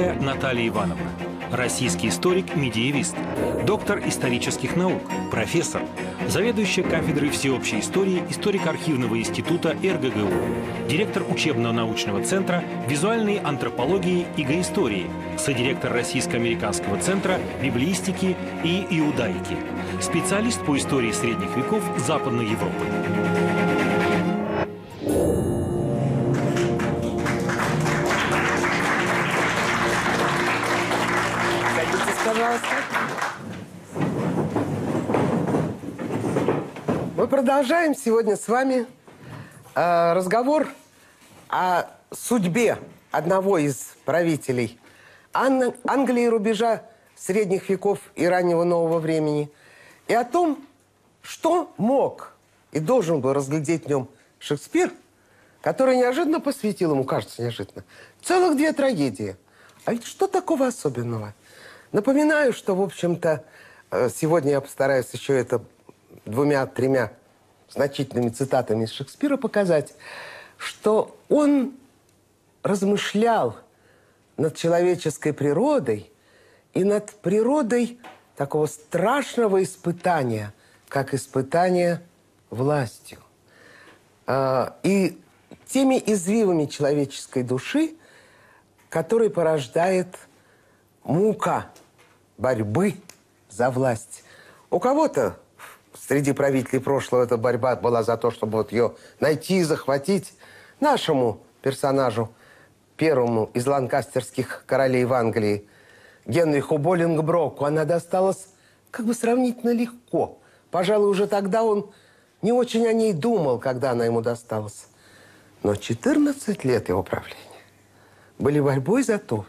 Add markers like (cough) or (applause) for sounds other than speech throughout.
Рубцовская Наталья Ивановна. Российский историк-медиевист. Доктор исторических наук. Профессор. Заведующая кафедрой всеобщей истории Историко-архивного института РГГУ. Директор учебно-научного центра визуальной антропологии и гаистории. Содиректор Российско-американского центра библиистики и иудаики. Специалист по истории средних веков Западной Европы. Продолжаем сегодня с вами э, разговор о судьбе одного из правителей Ан- Англии рубежа средних веков и раннего нового времени и о том, что мог и должен был разглядеть в нем Шекспир, который неожиданно посвятил ему, кажется, неожиданно, целых две трагедии. А ведь что такого особенного? Напоминаю, что, в общем-то, э, сегодня я постараюсь еще это двумя-тремя значительными цитатами из Шекспира показать, что он размышлял над человеческой природой и над природой такого страшного испытания, как испытание властью. А, И теми извивами человеческой души, которые порождает мука борьбы за власть. У кого-то среди правителей прошлого эта борьба была за то, чтобы вот ее найти и захватить. Нашему персонажу, первому из ланкастерских королей в Англии, Генриху Боллингброку, она досталась как бы сравнительно легко. Пожалуй, уже тогда он не очень о ней думал, когда она ему досталась. Но 14 лет его правления были борьбой за то,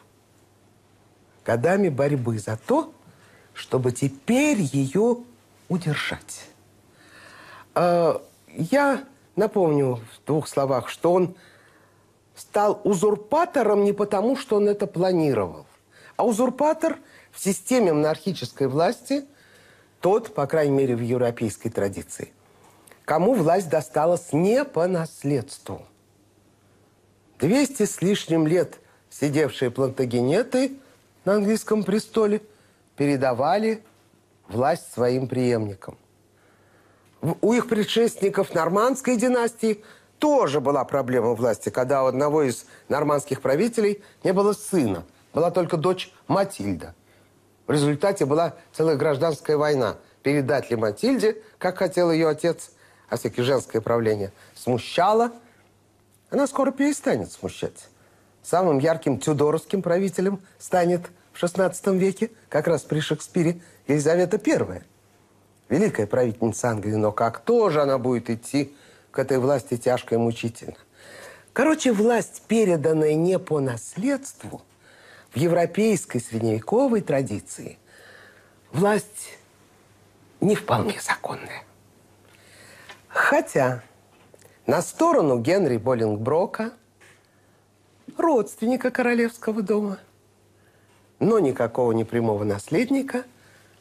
годами борьбы за то, чтобы теперь ее удержать. А, Я напомню в двух словах, что он стал узурпатором не потому, что он это планировал, а узурпатор в системе монархической власти тот, по крайней мере, в европейской традиции, кому власть досталась не по наследству. 200 с лишним лет сидевшие плантагенеты на английском престоле передавали власть своим преемникам. У их предшественников нормандской династии тоже была проблема власти, когда у одного из нормандских правителей не было сына, была только дочь Матильда. В результате была целая гражданская война. Передать ли Матильде, как хотел ее отец, а все-таки женское правление, смущало. Она скоро перестанет смущать. Самым ярким тюдоровским правителем станет в XVI веке, как раз при Шекспире, Елизавета I. Великая правительница Англии, но как тоже она будет идти к этой власти тяжко и мучительно. Короче, власть, переданная не по наследству, в европейской средневековой традиции, власть не вполне законная. Хотя на сторону Генри Боллингброка, родственника королевского дома, но никакого непрямого наследника,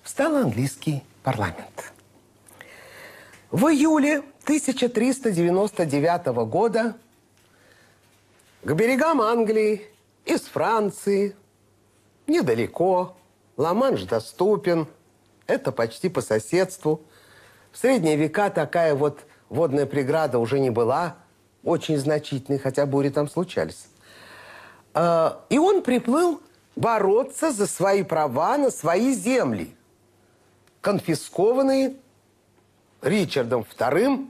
встал английский парламент. В июле 1399 года к берегам Англии из Франции, недалеко, Ла-Манш доступен, это почти по соседству. В средние века такая вот водная преграда уже не была очень значительной, хотя бури там случались. А, И он приплыл бороться за свои права на свои земли, конфискованные Ричардом II,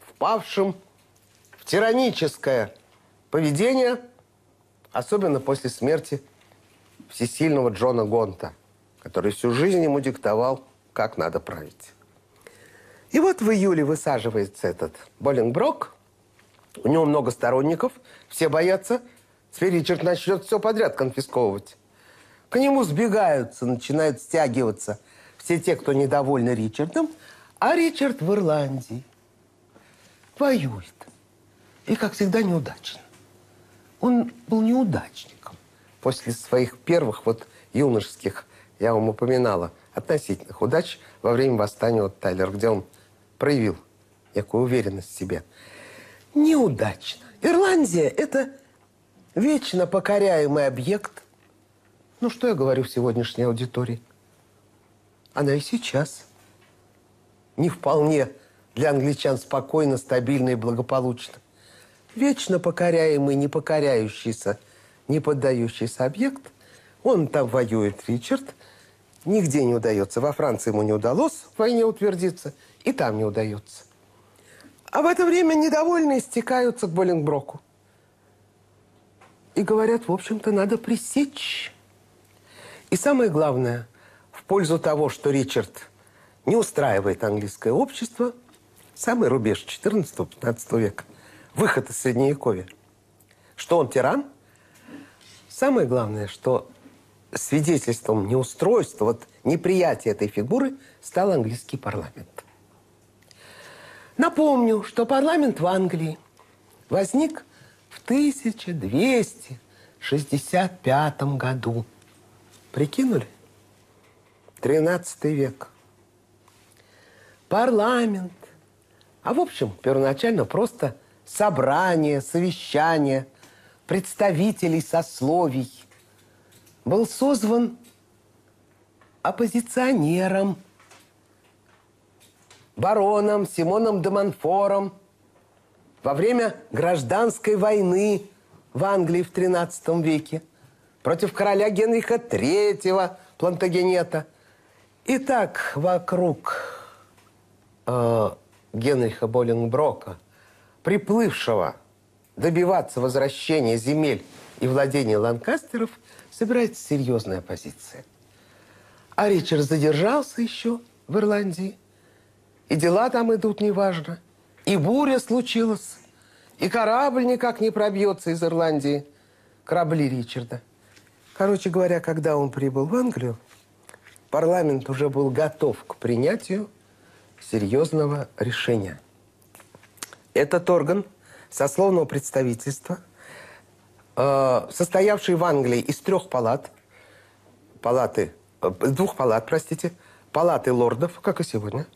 впавшим в тираническое поведение, особенно после смерти всесильного Джона Гонта, который всю жизнь ему диктовал, как надо править. И вот в июле высаживается этот Боллингброк. У него много сторонников, все боятся. Теперь Ричард начнет все подряд конфисковывать. К нему сбегаются, начинают стягиваться все те, кто недовольны Ричардом, а Ричард в Ирландии воюет. И, как всегда, неудачно. Он был неудачником. После своих первых вот юношеских, я вам упоминала, относительных удач во время восстания от Тайлера, где он проявил некую уверенность в себе. Неудачно. Ирландия – это вечно покоряемый объект Ну, что я говорю в сегодняшней аудитории? Она и сейчас не вполне для англичан спокойно, стабильно и благополучно. Вечно покоряемый, не покоряющийся, не поддающийся объект. Он там воюет, Ричард. Нигде не удается. Во Франции ему не удалось в войне утвердиться, и там не удается. А в это время недовольные стекаются к Боллингброку. И говорят, в общем-то, надо пресечь. И самое главное, пользу того, что Ричард не устраивает английское общество, самый рубеж 14-15 века, выход из Средневековья, что он тиран. Самое главное, что свидетельством неустройства, вот неприятия этой фигуры стал английский парламент. Напомню, что парламент в Англии возник в 1265 году. Прикинули? 13 век. Парламент. А в общем, первоначально просто собрание, совещание представителей сословий был созван оппозиционером, бароном Симоном де Монфором – во время гражданской войны в Англии в XIII веке против короля Генриха III Плантагенета. Итак, вокруг э, Генриха Боллингброка, приплывшего добиваться возвращения земель и владения Ланкастеров, собирается серьезная позиция. А Ричард задержался еще в Ирландии. И дела там идут неважно. И буря случилась, и корабль никак не пробьется из Ирландии. Корабли Ричарда. Короче говоря, когда он прибыл в Англию, парламент уже был готов к принятию серьезного решения. Этот орган сословного представительства, э, состоявший в Англии из трех палат, палаты, э, двух палат, простите, палаты лордов, как и сегодня,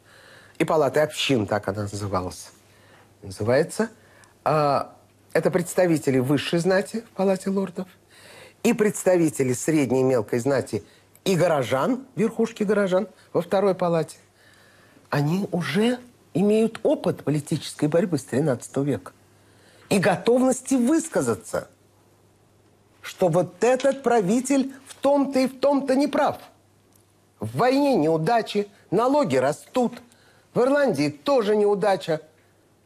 и палаты общин, так она называлась, называется. А, это представители высшей знати в Палате лордов и представители средней и мелкой знати и горожан, верхушки горожан во второй палате. Они уже имеют опыт политической борьбы с 13 века и готовности высказаться, что вот этот правитель в том-то и в том-то не прав. В войне неудачи, налоги растут. В Ирландии тоже неудача.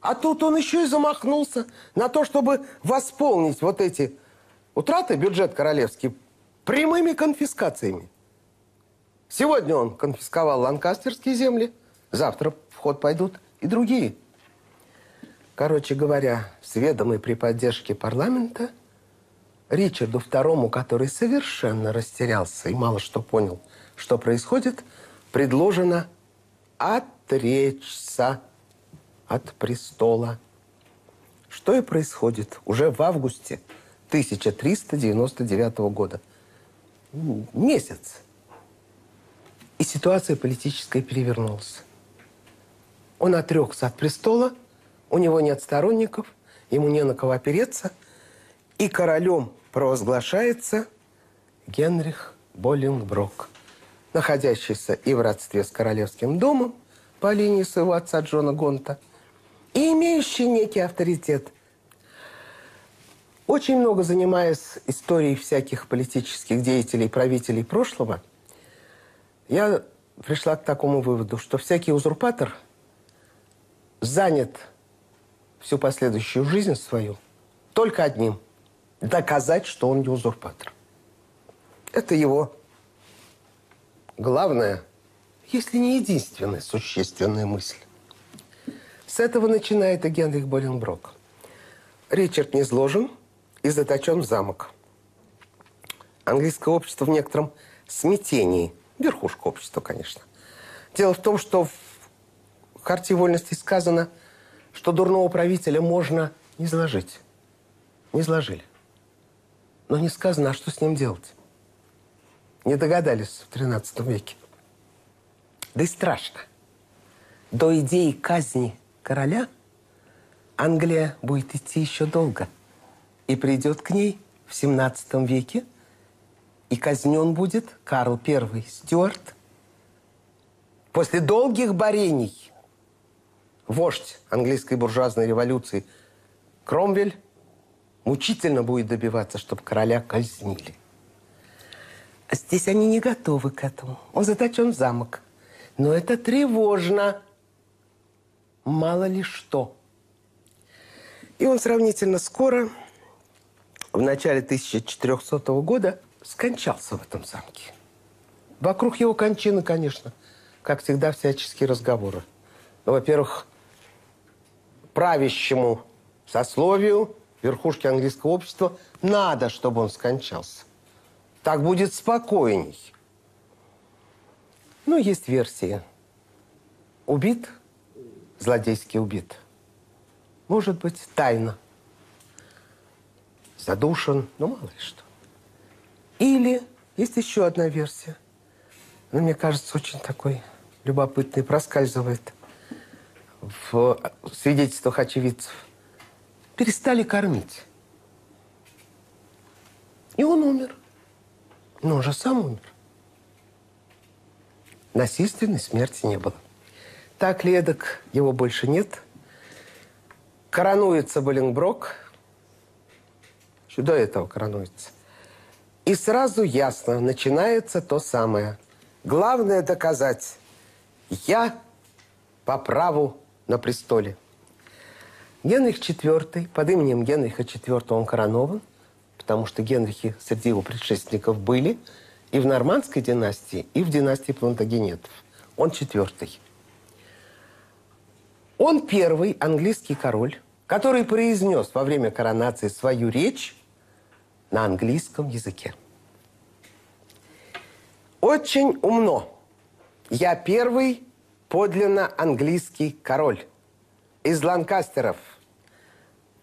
А тут он еще и замахнулся на то, чтобы восполнить вот эти утраты бюджет королевский прямыми конфискациями. Сегодня он конфисковал ланкастерские земли, завтра в ход пойдут и другие. Короче говоря, с ведомой при поддержке парламента Ричарду II, который совершенно растерялся и мало что понял, что происходит, предложено отречься от престола. Что и происходит уже в августе 1399 года. Месяц. И ситуация политическая перевернулась. Он отрекся от престола, у него нет сторонников, ему не на кого опереться, и королем провозглашается Генрих Боллингброк, находящийся и в родстве с королевским домом по линии своего отца Джона Гонта – и имеющий некий авторитет. Очень много занимаясь историей всяких политических деятелей, правителей прошлого, я пришла к такому выводу, что всякий узурпатор занят всю последующую жизнь свою только одним – доказать, что он не узурпатор. Это его главная, если не единственная существенная мысль. С этого начинает и Генрих Боленброк. Ричард не изложен и заточен в замок. Английское общество в некотором смятении. Верхушка общества, конечно. Дело в том, что в Хартии вольности сказано, что дурного правителя можно не изложить. Не изложили. Но не сказано, а что с ним делать. Не догадались в 13 веке. Да и страшно. До идеи казни короля, Англия будет идти еще долго и придет к ней в 17 веке И казнен будет Карл I Стюарт. После долгих борений вождь английской буржуазной революции Кромвель мучительно будет добиваться, чтобы короля казнили. А здесь они не готовы к этому. Он заточен в замок. Но это тревожно. Мало ли что. И он сравнительно скоро, в начале 1400 года, скончался в этом замке. Вокруг его кончины, конечно, как всегда, всяческие разговоры. Ну, во-первых, правящему сословию, верхушке английского общества, надо, чтобы он скончался. Так будет спокойней. Ну, есть версия. Убит, злодейский убит. Может быть, тайно. Задушен, ну, мало ли что. Или есть еще одна версия. Но мне кажется, очень такой любопытный, проскальзывает в свидетельствах очевидцев. Перестали кормить. И он умер. Но он же сам умер. Насильственной смерти не было. Так ли эдак его больше нет? Коронуется Боленброк. Еще до этого коронуется. И сразу ясно, начинается то самое. Главное доказать. Я по праву на престоле. Генрих IV, под именем Генриха IV он коронован, потому что Генрихи среди его предшественников были и в нормандской династии, и в династии Плантагенетов. Он четвертый. Он первый английский король, который произнес во время коронации свою речь на английском языке. Очень умно. Я первый подлинно английский король. Из Ланкастеров.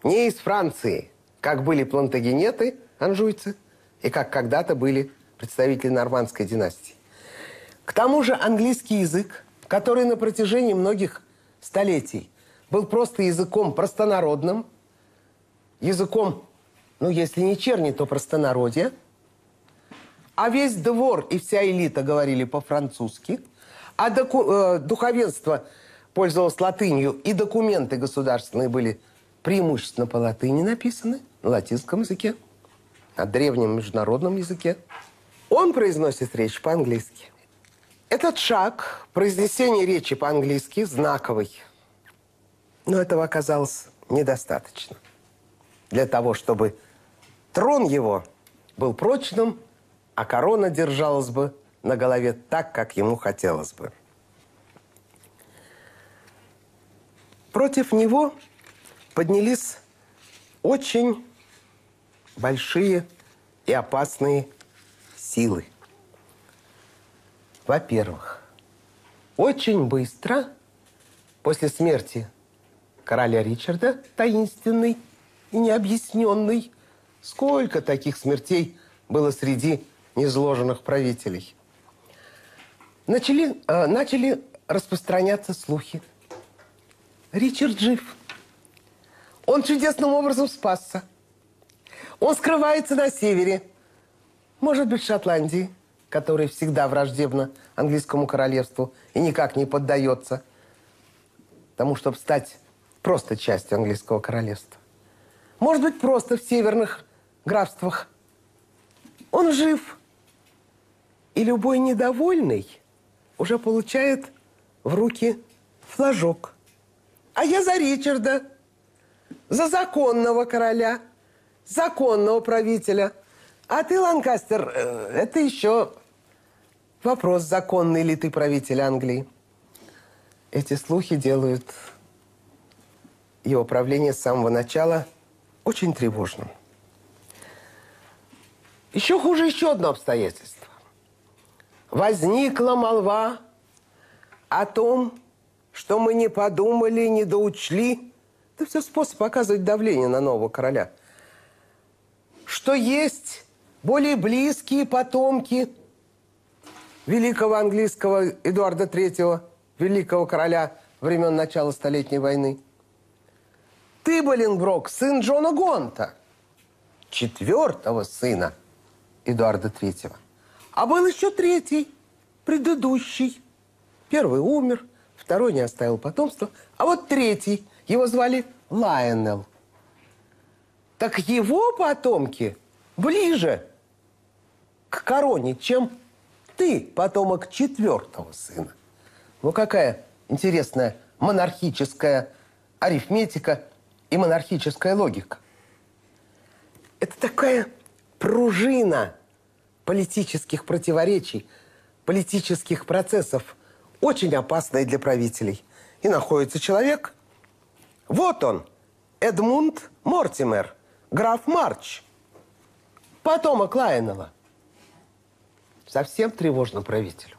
Не из Франции, как были плантагенеты, анжуйцы, и как когда-то были представители нормандской династии. К тому же английский язык, который на протяжении многих столетий был просто языком простонародным, языком, ну, если не черни, то простонародье, а весь двор и вся элита говорили по-французски, а доку э, духовенство пользовалось латынью, и документы государственные были преимущественно по латыни написаны, на латинском языке, на древнем международном языке. Он произносит речь по-английски. Этот шаг, произнесение речи по-английски, знаковый. Но этого оказалось недостаточно для того, чтобы трон его был прочным, а корона держалась бы на голове так, как ему хотелось бы. Против него поднялись очень большие и опасные силы. Во-первых, очень быстро после смерти короля Ричарда, таинственный и необъясненный, сколько таких смертей было среди незложенных правителей, начали, э, начали распространяться слухи. Ричард жив. Он чудесным образом спасся. Он скрывается на севере. Может быть, в Шотландии, которая всегда враждебна английскому королевству и никак не поддается тому, чтобы стать просто частью английского королевства. Может быть, просто в северных графствах. Он жив. И любой недовольный уже получает в руки флажок. А я за Ричарда, за законного короля – законного правителя. А ты, Ланкастер, э, это еще вопрос, законный ли ты правитель Англии. Эти слухи делают его правление с самого начала очень тревожным. Еще хуже еще одно обстоятельство. Возникла молва о том, что мы не подумали, не доучли. Это все способ оказывать давление на нового короля – что есть более близкие потомки великого английского Эдуарда III, великого короля времен начала Столетней войны. Ты, Боленброк, сын Джона Гонта, четвертого сына Эдуарда Третьего. А был еще третий, предыдущий. Первый умер, второй не оставил потомства. А вот третий, его звали Лайонел. Так его потомки ближе к короне, чем ты, потомок четвертого сына. Ну, какая интересная монархическая арифметика и монархическая логика. Это такая пружина политических противоречий, политических процессов, очень опасная для правителей. И находится человек, вот он, Эдмунд Мортимер, граф Марч, потомок Лайонела. Совсем тревожно правителю.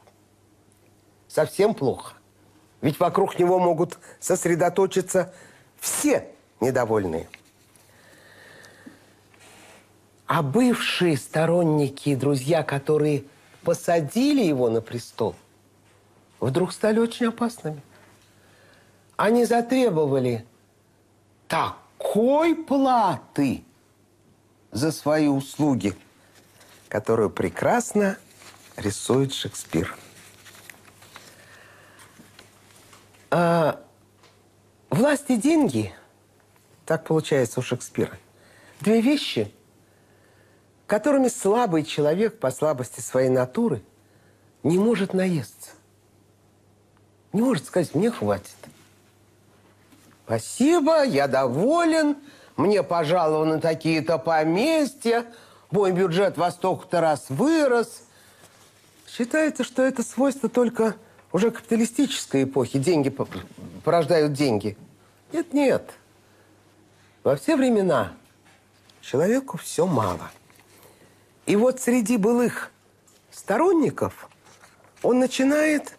Совсем плохо. Ведь вокруг него могут сосредоточиться все недовольные. А бывшие сторонники и друзья, которые посадили его на престол, вдруг стали очень опасными. Они затребовали такой платы за свои услуги, которую прекрасно рисует Шекспир. А, власть и деньги, так получается у Шекспира, две вещи – которыми слабый человек по слабости своей натуры не может наесться. Не может сказать, мне хватит. Спасибо, я доволен, мне пожалованы такие-то поместья, мой бюджет во столько-то раз вырос. Считается, что это свойство только уже капиталистической эпохи. Деньги порождают деньги. Нет, нет. Во все времена человеку все мало – и вот среди былых сторонников он начинает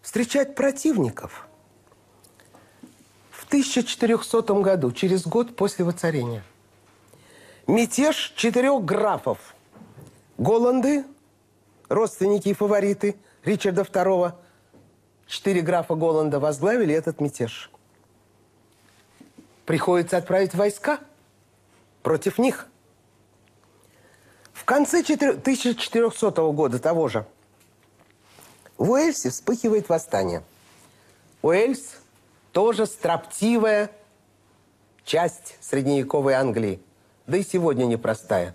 встречать противников. В 1400 году, через год после воцарения, мятеж четырех графов. Голланды, родственники и фавориты Ричарда II, четыре графа Голланда возглавили этот мятеж. Приходится отправить войска против них – конце 1400 года того же в Уэльсе вспыхивает восстание. Уэльс тоже строптивая часть средневековой Англии, да и сегодня непростая.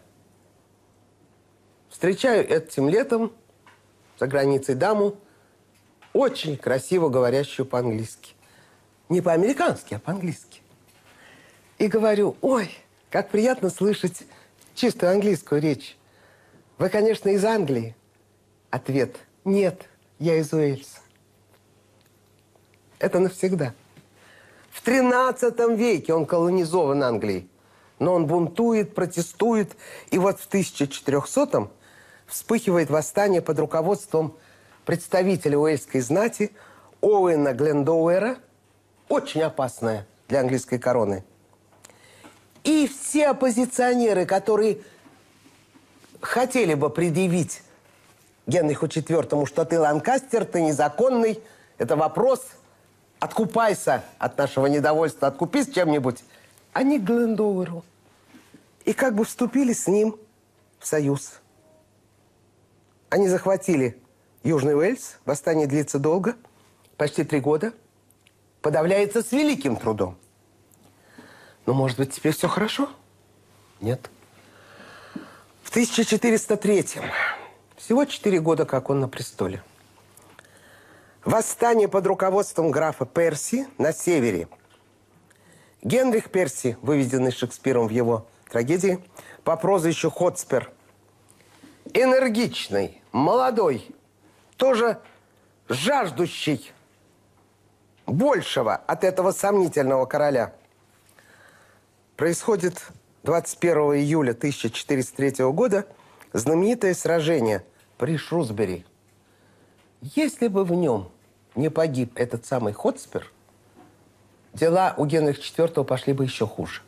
Встречаю этим летом за границей даму, очень красиво говорящую по-английски. Не по-американски, а по-английски. И говорю, ой, как приятно слышать чистую английскую речь. Вы, конечно, из Англии. Ответ – нет, я из Уэльса. Это навсегда. В 13 веке он колонизован Англией. Но он бунтует, протестует. И вот в 1400-м вспыхивает восстание под руководством представителя уэльской знати Оуэна Глендоуэра, очень опасное для английской короны. И все оппозиционеры, которые хотели бы предъявить Генриху IV, что ты ланкастер, ты незаконный, это вопрос, откупайся от нашего недовольства, откупись чем-нибудь, а не Глендоуэру. И как бы вступили с ним в союз. Они захватили Южный Уэльс, восстание длится долго, почти три года, подавляется с великим трудом. Ну, может быть, теперь все хорошо? Нет. В 1403 всего четыре года, как он на престоле. Восстание под руководством графа Перси на севере. Генрих Перси, выведенный Шекспиром в его трагедии, по прозвищу Хотспер. Энергичный, молодой, тоже жаждущий большего от этого сомнительного короля – происходит 21 июля 1403 года знаменитое сражение при Шрусбери. Если бы в нем не погиб этот самый Хотспер, дела у Генриха IV пошли бы еще хуже.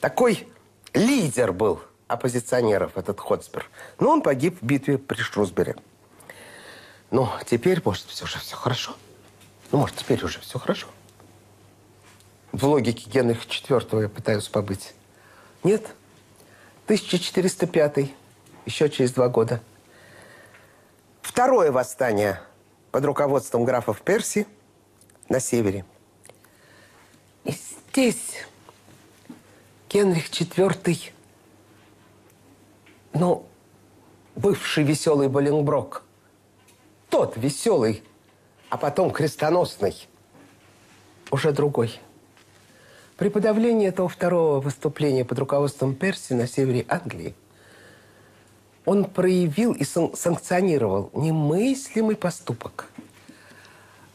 Такой лидер был оппозиционеров, этот Хотспер. Но он погиб в битве при Шрусбери. Ну, теперь, может, все же все хорошо. Ну, может, теперь уже все хорошо в логике Генриха IV я пытаюсь побыть. Нет. 1405 еще через два года. Второе восстание под руководством графов Перси на севере. И здесь Генрих IV, ну, бывший веселый Боленброк, тот веселый, а потом крестоносный, уже другой. При подавлении этого второго выступления под руководством Перси на севере Англии он проявил и санкционировал немыслимый поступок.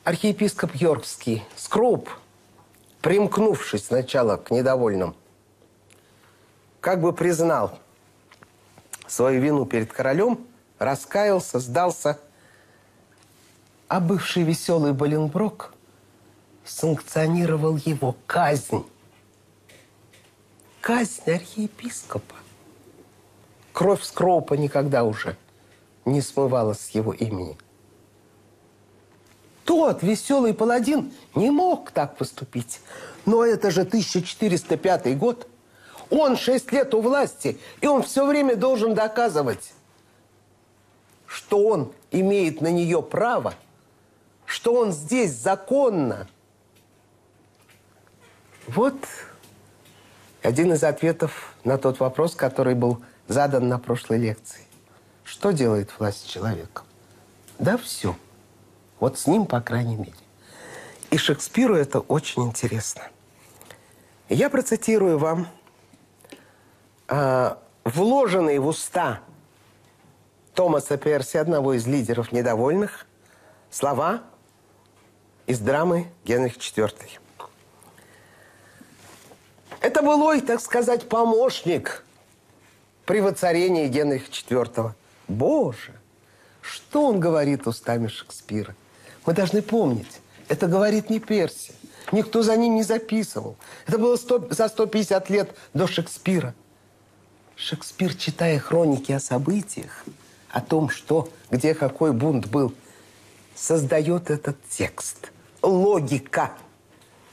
Архиепископ Йоркский, Скроуп, примкнувшись сначала к недовольным, как бы признал свою вину перед королем, раскаялся, сдался. А бывший веселый Боленброк санкционировал его казнь. Казнь архиепископа. Кровь Скроупа никогда уже не смывалась с его имени. Тот веселый паладин не мог так поступить. Но это же 1405 год. Он шесть лет у власти, и он все время должен доказывать, что он имеет на нее право, что он здесь законно. Вот один из ответов на тот вопрос, который был задан на прошлой лекции. Что делает власть человека? Да все. Вот с ним, по крайней мере. И Шекспиру это очень интересно. Я процитирую вам э, вложенные в уста Томаса Перси, одного из лидеров недовольных, слова из драмы Генрих IV. Это былой, так сказать, помощник при воцарении Генриха IV. Боже, что он говорит устами Шекспира? Мы должны помнить, это говорит не Перси. Никто за ним не записывал. Это было 100, за 150 лет до Шекспира. Шекспир, читая хроники о событиях, о том, что, где какой бунт был, создает этот текст. Логика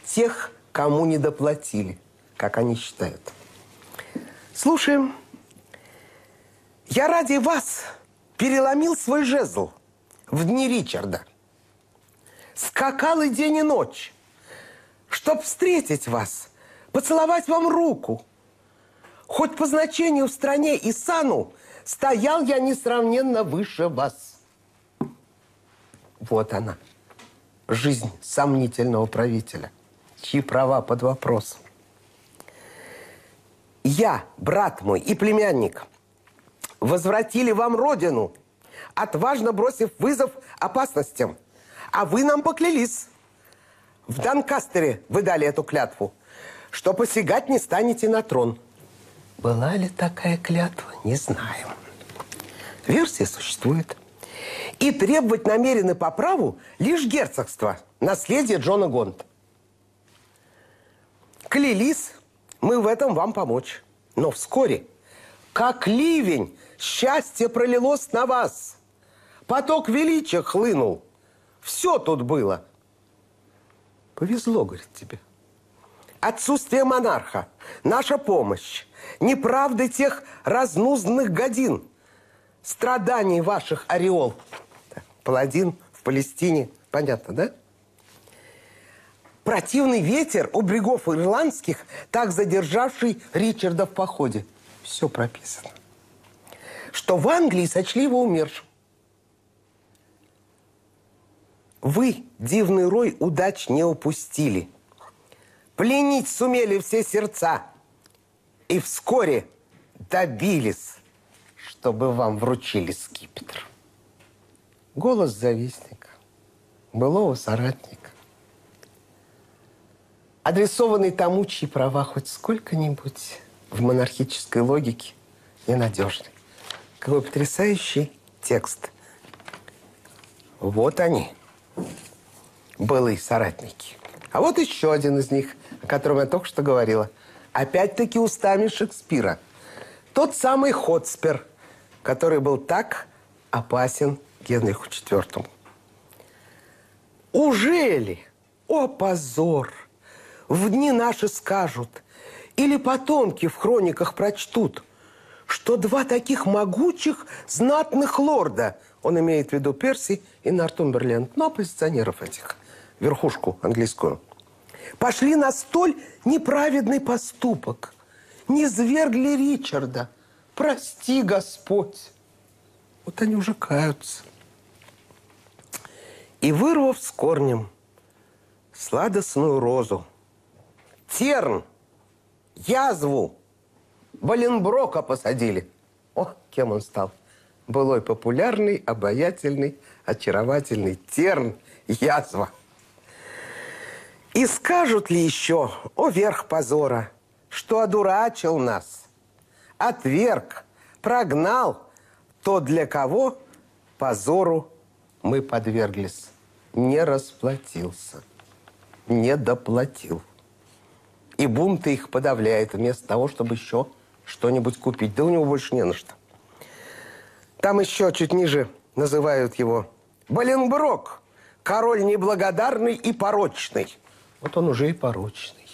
тех, кому не доплатили, как они считают. Слушаем. Я ради вас переломил свой жезл в дни Ричарда. Скакал и день, и ночь, чтоб встретить вас, поцеловать вам руку. Хоть по значению в стране и сану стоял я несравненно выше вас. Вот она, жизнь сомнительного правителя, чьи права под вопросом. Я, брат мой и племянник – возвратили вам родину, отважно бросив вызов опасностям. А вы нам поклялись. В Донкастере вы дали эту клятву, что посягать не станете на трон. Была ли такая клятва, не знаю. Версия существует. И требовать намерены по праву лишь герцогство, наследие Джона Гонт. Клялись мы в этом вам помочь. Но вскоре, как ливень, Счастье пролилось на вас. Поток величия хлынул. Все тут было. Повезло, говорит тебе. Отсутствие монарха, наша помощь, неправды тех разнузданных годин, страданий ваших ореол. Паладин в Палестине, понятно, да? Противный ветер у брегов ирландских, так задержавший Ричарда в походе. Все прописано что в Англии сочли его умершим. Вы, дивный рой, удач не упустили. Пленить сумели все сердца. И вскоре добились, чтобы вам вручили скипетр. Голос завистника, былого соратника, адресованный тому, чьи права хоть сколько-нибудь в монархической логике ненадежны. Какой потрясающий текст. Вот они, былые соратники. А вот еще один из них, о котором я только что говорила. Опять-таки устами Шекспира. Тот самый Хотспер, который был так опасен Генриху IV. Ужели, о позор, в дни наши скажут, или потомки в хрониках прочтут – что два таких могучих, знатных лорда, он имеет в виду Перси и Нортумберленд, но оппозиционеров этих, верхушку английскую, пошли на столь неправедный поступок. Не звергли Ричарда. Прости, Господь. Вот они уже каются. И вырвав с корнем сладостную розу, терн, язву, Валенброка посадили. О, кем он стал? Былой популярный, обаятельный, очаровательный терн, язва. И скажут ли еще, о верх позора, что одурачил нас, отверг, прогнал то, для кого позору мы подверглись, не расплатился, не доплатил. И бунты их подавляет вместо того, чтобы еще что-нибудь купить. Да у него больше не на что. Там еще чуть ниже называют его Баленброк, король неблагодарный и порочный. Вот он уже и порочный.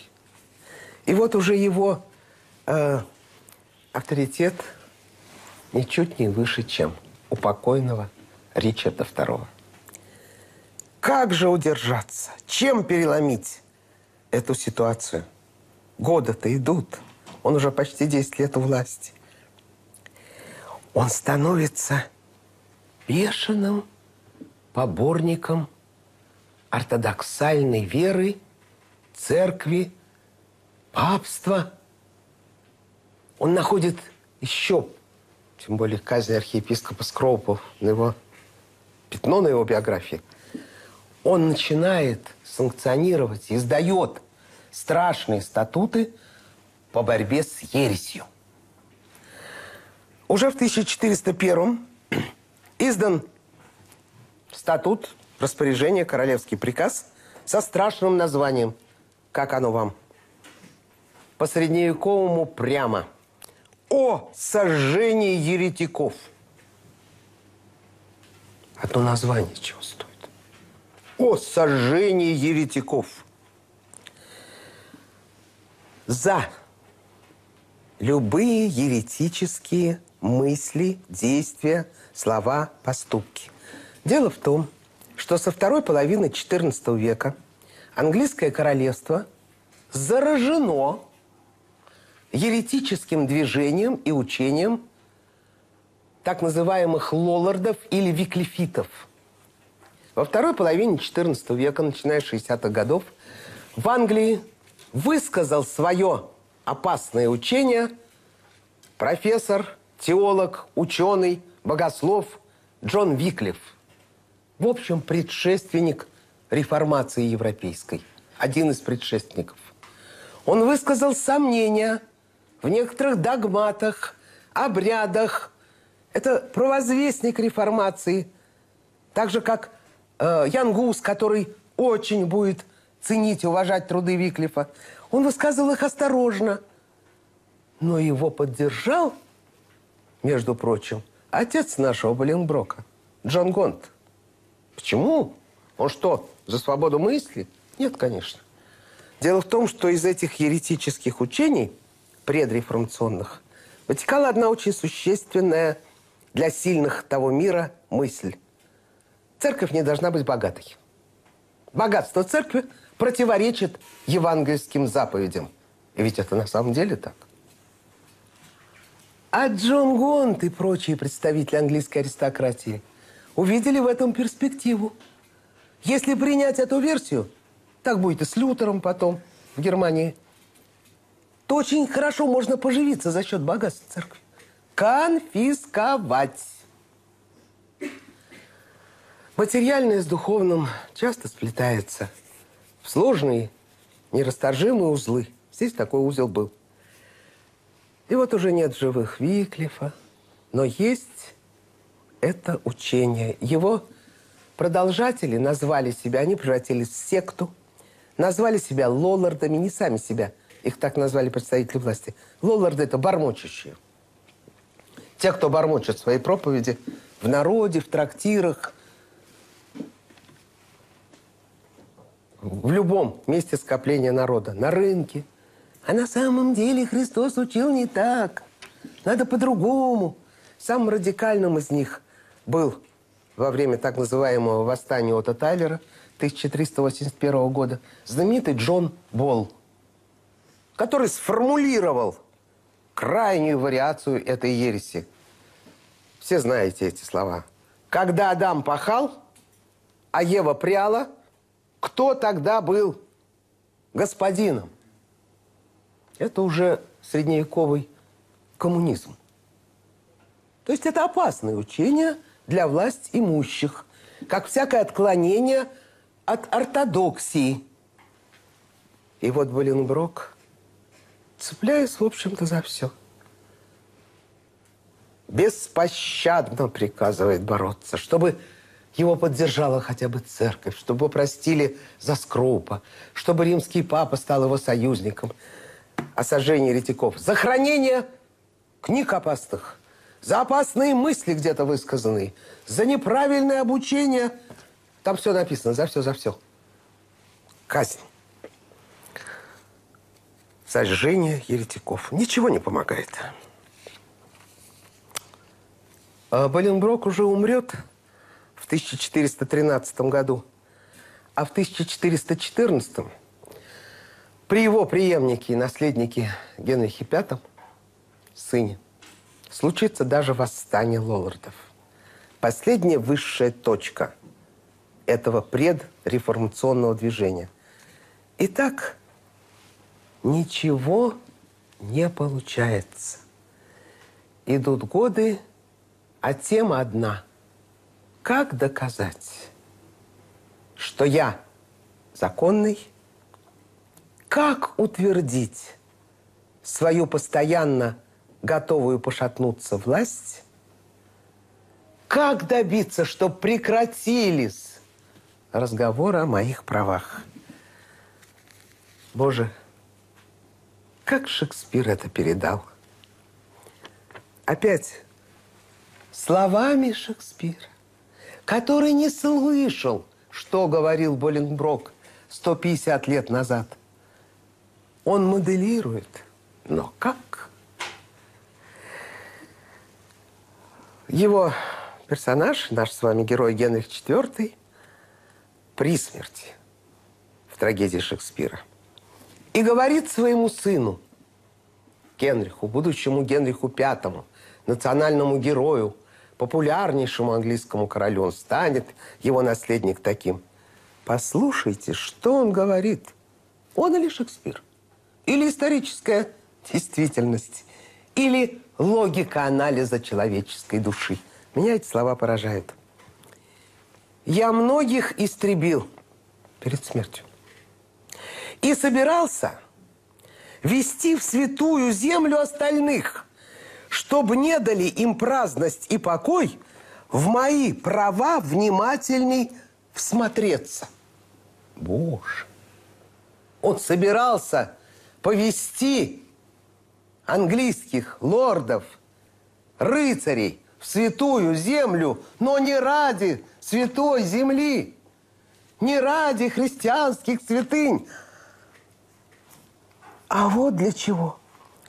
И вот уже его э, авторитет ничуть не выше, чем у покойного Ричарда II. Как же удержаться? Чем переломить эту ситуацию? Годы-то идут. Он уже почти 10 лет у власти. Он становится бешеным поборником ортодоксальной веры, церкви, папства. Он находит еще, тем более казнь архиепископа Скроупов, на его пятно на его биографии. Он начинает санкционировать, издает страшные статуты по борьбе с ересью. Уже в 1401 издан статут, распоряжение, королевский приказ со страшным названием. Как оно вам? По средневековому прямо. О сожжении еретиков. Одно название чего стоит. О сожжении еретиков. За любые еретические мысли, действия, слова, поступки. Дело в том, что со второй половины XIV века английское королевство заражено еретическим движением и учением так называемых лоллардов или виклифитов. Во второй половине XIV века, начиная с 60-х годов, в Англии высказал свое опасное учение профессор, теолог, ученый, богослов Джон Виклиф. В общем, предшественник реформации европейской. Один из предшественников. Он высказал сомнения в некоторых догматах, обрядах. Это провозвестник реформации. Так же, как э, Ян Гус, который очень будет ценить и уважать труды Виклифа. Он высказывал их осторожно. Но его поддержал, между прочим, отец нашего Боленброка, Джон Гонт. Почему? Он что, за свободу мысли? Нет, конечно. Дело в том, что из этих еретических учений, предреформационных, вытекала одна очень существенная для сильных того мира мысль. Церковь не должна быть богатой. Богатство церкви противоречит евангельским заповедям. И ведь это на самом деле так. А Джон Гонт и прочие представители английской аристократии увидели в этом перспективу. Если принять эту версию, так будет и с Лютером потом в Германии, то очень хорошо можно поживиться за счет богатства церкви. Конфисковать. Материальное с духовным часто сплетается – сложные, нерасторжимые узлы. Здесь такой узел был. И вот уже нет живых Виклифа, но есть это учение. Его продолжатели назвали себя, они превратились в секту, назвали себя лоллардами, не сами себя, их так назвали представители власти. Лолларды – это бормочущие. Те, кто бормочет свои проповеди в народе, в трактирах – в любом месте скопления народа, на рынке. А на самом деле Христос учил не так. Надо по-другому. Самым радикальным из них был во время так называемого восстания Отто Тайлера 1381 года знаменитый Джон Болл, который сформулировал крайнюю вариацию этой ереси. Все знаете эти слова. Когда Адам пахал, а Ева пряла, кто тогда был господином? Это уже средневековый коммунизм. То есть это опасное учение для власть имущих, как всякое отклонение от ортодоксии. И вот Боленброк, цепляясь, в общем-то, за все, беспощадно приказывает бороться, чтобы его поддержала хотя бы церковь, чтобы простили за Скрупа, чтобы римский папа стал его союзником – о сожжении еретиков, за хранение книг опасных, за опасные мысли где-то высказанные, за неправильное обучение. Там все написано, за все, за все. Казнь. Сожжение еретиков. Ничего не помогает. А Боленброк уже умрет 1413 году, а в 1414 при его преемнике и наследнике Генрихе V, сыне, случится даже восстание лоллардов. Последняя высшая точка этого предреформационного движения. Итак, ничего не получается. Идут годы, а тема одна. Как доказать, что я законный, как утвердить свою постоянно готовую пошатнуться власть? Как добиться, чтобы прекратились разговоры о моих правах? Боже, как Шекспир это передал? Опять словами Шекспира, который не слышал, что говорил Боленброк 150 лет назад – он моделирует. Но как? Его персонаж, наш с вами герой Генрих IV, при смерти в трагедии Шекспира. И говорит своему сыну, Генриху, будущему Генриху V, национальному герою, популярнейшему английскому королю, он станет его наследник таким. Послушайте, что он говорит. Он или Шекспир? или историческая действительность, или логика анализа человеческой души. Меня эти слова поражают. Я многих истребил перед смертью. И собирался вести в святую землю остальных, чтобы не дали им праздность и покой в мои права внимательней всмотреться. Боже! Он собирался повести английских лордов, рыцарей в святую землю, но не ради святой земли, не ради христианских святынь, а вот для чего.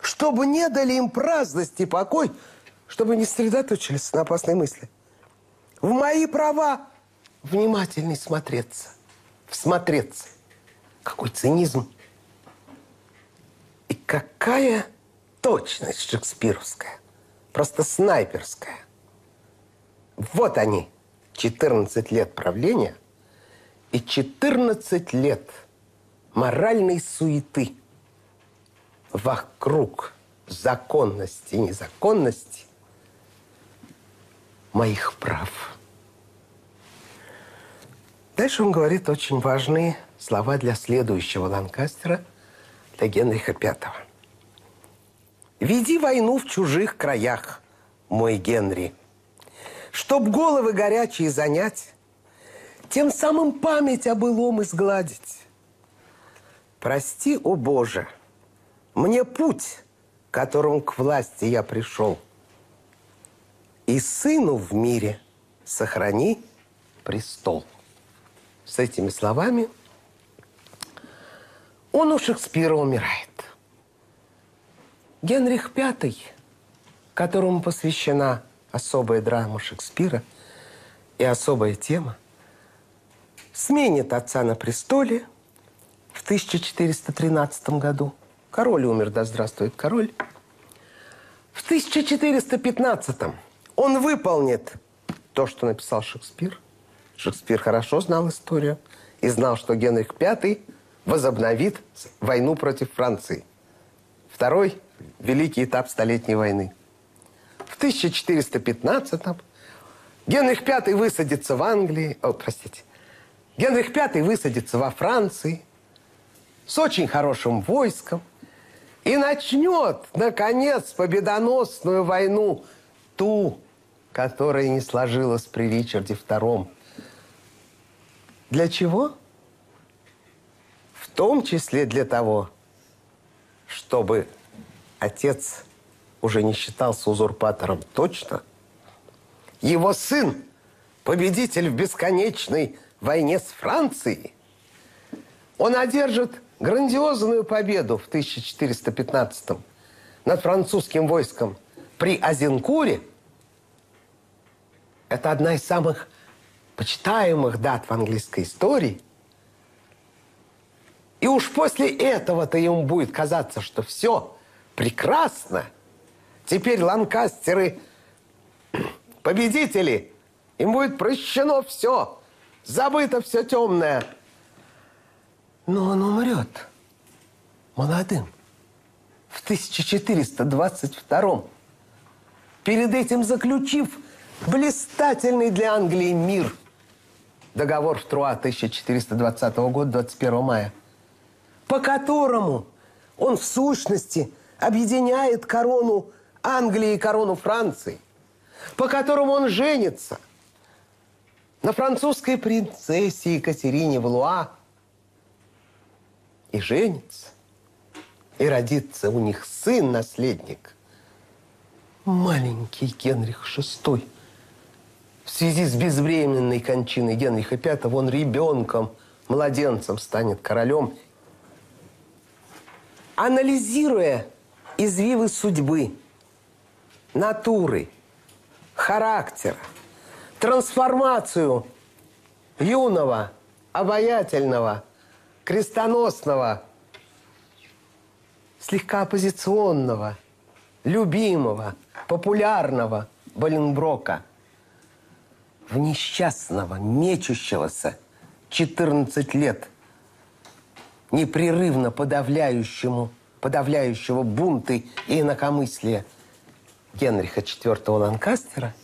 Чтобы не дали им праздность и покой, чтобы не сосредоточились на опасной мысли. В мои права внимательней смотреться, всмотреться. Какой цинизм. И какая точность шекспировская. Просто снайперская. Вот они, 14 лет правления и 14 лет моральной суеты вокруг законности и незаконности моих прав. Дальше он говорит очень важные слова для следующего Ланкастера – для Генриха V. Веди войну в чужих краях, мой Генри, чтоб головы горячие занять, тем самым память о былом изгладить. Прости, о Боже, мне путь, которым к власти я пришел. И сыну в мире сохрани престол. С этими словами он у Шекспира умирает. Генрих V которому посвящена особая драма Шекспира и особая тема, сменит отца на престоле в 1413 году. Король умер, да здравствует король. В 1415 он выполнит то, что написал Шекспир. Шекспир хорошо знал историю и знал, что Генрих V возобновит войну против Франции. Второй – великий этап Столетней войны. В 1415-м Генрих V высадится в Англии, о, простите, Генрих V высадится во Франции с очень хорошим войском и начнет, наконец, победоносную войну, ту, которая не сложилась при Ричарде II. Для чего? В том числе для того, чтобы отец уже не считался узурпатором точно, его сын, победитель в бесконечной войне с Францией, он одержит грандиозную победу в 1415 над французским войском при Азенкуре. Это одна из самых почитаемых дат в английской истории. И уж после этого-то ему будет казаться, что все прекрасно. Теперь ланкастеры (clears throat) победители. Им будет прощено все забыто все темное. Но он умрет. Молодым в 1422 перед этим заключив блистательный для Англии мир. Договор в Труа 1420 года, 21 мая, по которому он в сущности объединяет корону Англии и корону Франции, по которому он женится – на французской принцессе Екатерине Валуа и женится, и родится у них сын-наследник, маленький Генрих VI. В связи с безвременной кончиной Генриха V он ребенком, младенцем станет королем. Анализируя извивы судьбы, натуры, характера, трансформацию юного, обаятельного, крестоносного, слегка оппозиционного, любимого, популярного Боленброка в несчастного, мечущегося 14 лет, непрерывно подавляющему, подавляющего бунты и инакомыслия Генриха IV Ланкастера –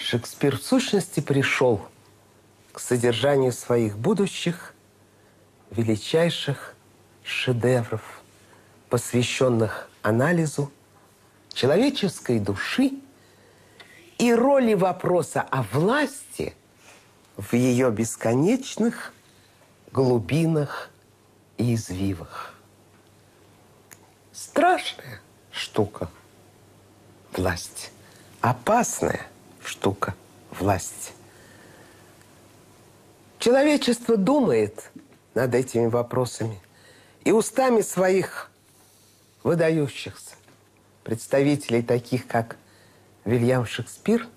Шекспир в сущности пришел к содержанию своих будущих величайших шедевров, посвященных анализу человеческой души и роли вопроса о власти в ее бесконечных глубинах и извивах. Страшная штука – власть, опасная – штука – власть. Человечество думает над этими вопросами и устами своих выдающихся представителей, таких как Вильям Шекспир,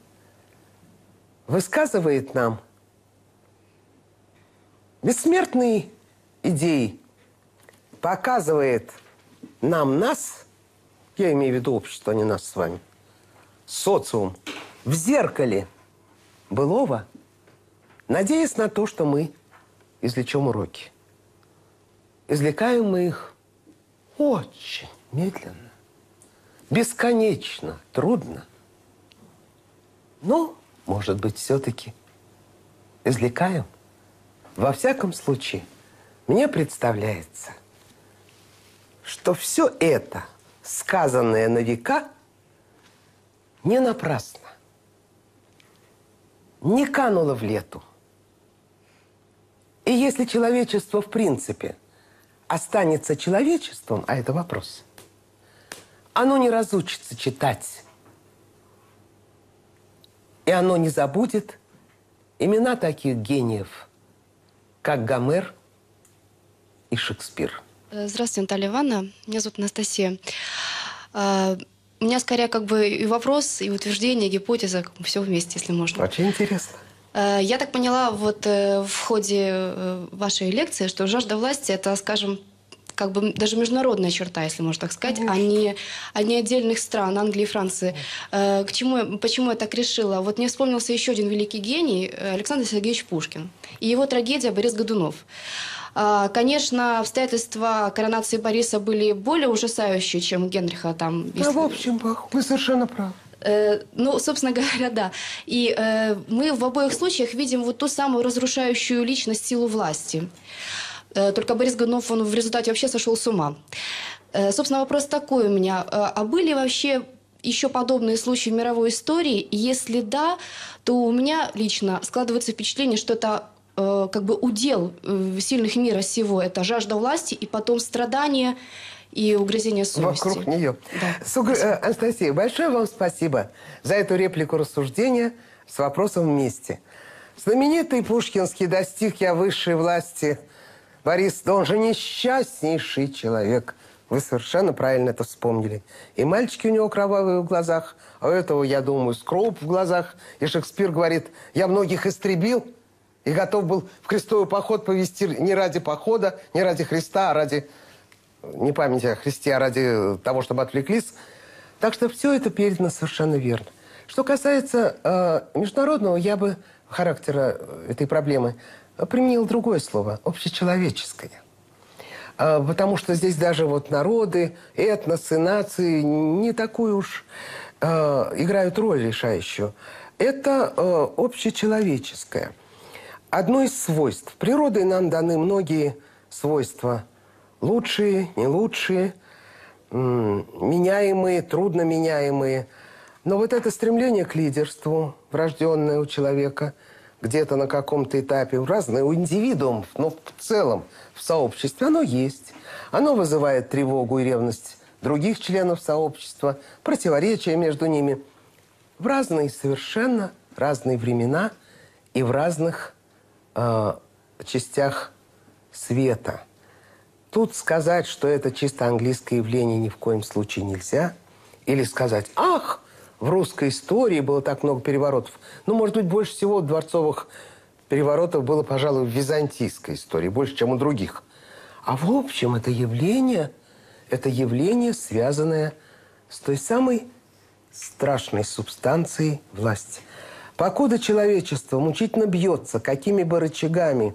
высказывает нам бессмертные идеи, показывает нам нас, я имею в виду общество, а не нас с вами, социум – в зеркале былого, надеясь на то, что мы извлечем уроки. Извлекаем мы их очень медленно, бесконечно, трудно. Но, может быть, все-таки извлекаем. Во всяком случае, мне представляется, что все это, сказанное на века, не напрасно не кануло в лету. И если человечество в принципе останется человечеством, а это вопрос, оно не разучится читать. И оно не забудет имена таких гениев, как Гомер и Шекспир. Здравствуйте, Наталья Ивановна. Меня зовут Анастасия. А, у меня скорее как бы и вопрос, и утверждение, и гипотеза, все вместе, если можно. Очень интересно. Э, Я так поняла вот э, в ходе э, вашей лекции, что жажда власти это, скажем, как бы даже международная черта, если можно так сказать, а не, а не отдельных стран, Англии и Франции. Э, К чему, почему я так решила? Вот мне вспомнился еще один великий гений, Александр Сергеевич Пушкин. И его трагедия «Борис Годунов». Конечно, обстоятельства коронации Бориса были более ужасающие, чем Генриха там. Да, в общем, вы совершенно правы. Э, Ну, собственно говоря, да. И э, мы в обоих случаях видим вот ту самую разрушающую личность силу власти. Э, только Борис Годунов, он в результате вообще сошел с ума. Собственно, вопрос такой у меня. А были вообще еще подобные случаи в мировой истории? Если да, то у меня лично складывается впечатление, что это э, как бы удел сильных мира сего. Это жажда власти и потом страдания и угрызение совести. Вокруг нее. Да. Сугр- э, Анастасия, большое вам спасибо за эту реплику рассуждения с вопросом вместе. Знаменитый пушкинский «Достиг я высшей власти» Борис, да он же несчастнейший человек. Вы совершенно правильно это вспомнили. И мальчики у него кровавые в глазах, а у этого, я думаю, скроп в глазах. И Шекспир говорит, я многих истребил и готов был в крестовый поход повести не ради похода, не ради Христа, а ради не памяти о Христе, а ради того, чтобы отвлеклись. Так что все это передано совершенно верно. Что касается э, международного, я бы характера э, этой проблемы э, применил другое слово – общечеловеческое. А, Потому что здесь даже вот народы, этносы, нации не такую уж э, играют роль решающую. Это э, общечеловеческое. Одно из свойств. Природой нам даны многие свойства. Лучшие, не лучшие, меняемые, трудно меняемые. Но вот это стремление к лидерству, врожденное у человека, где-то на каком-то этапе, разное у индивидуумов, но в целом в сообществе, оно есть. Оно вызывает тревогу и ревность других членов сообщества, противоречия между ними в разные совершенно разные времена и в разных э, частях света. Тут сказать, что это чисто английское явление ни в коем случае нельзя. Или сказать, ах, в русской истории было так много переворотов. Ну, может быть, больше всего дворцовых переворотов было, пожалуй, в византийской истории, больше, чем у других. А в общем, это явление, это явление, связанное с той самой страшной субстанцией власти. Покуда человечество мучительно бьется, какими бы рычагами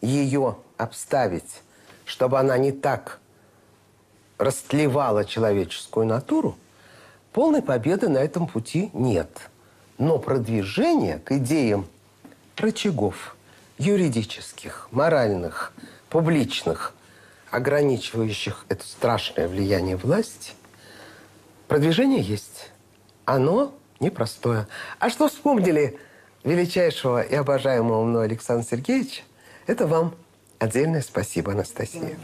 ее обставить, чтобы она не так растлевала человеческую натуру, полной победы на этом пути нет. Но продвижение к идеям рычагов юридических, моральных, публичных, ограничивающих это страшное влияние власти, продвижение есть. Оно непростое. А что вспомнили величайшего и обожаемого мной Александра Сергеевича, это вам Отдельное спасибо, Анастасия.